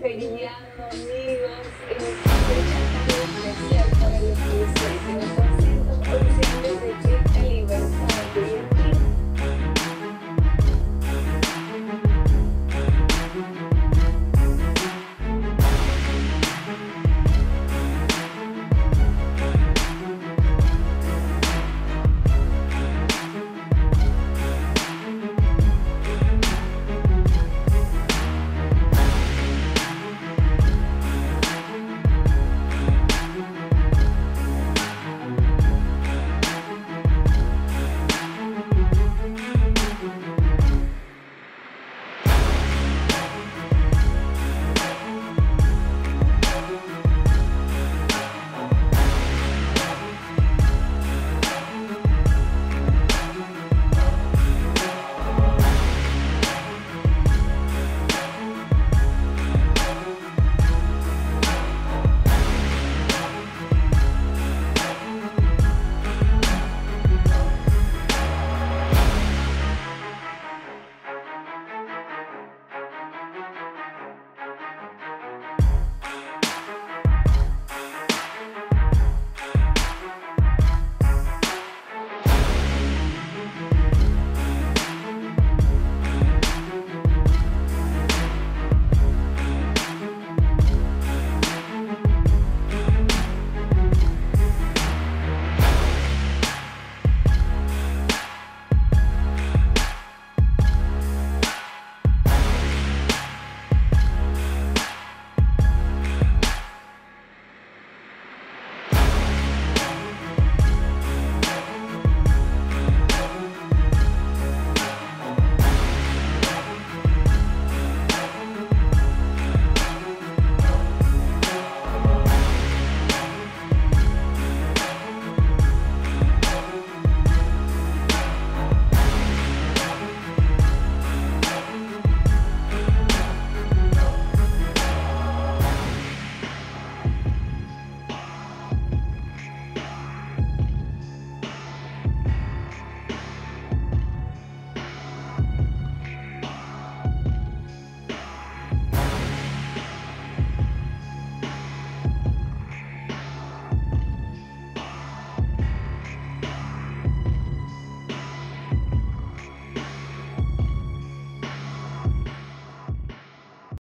Feriado, amigos,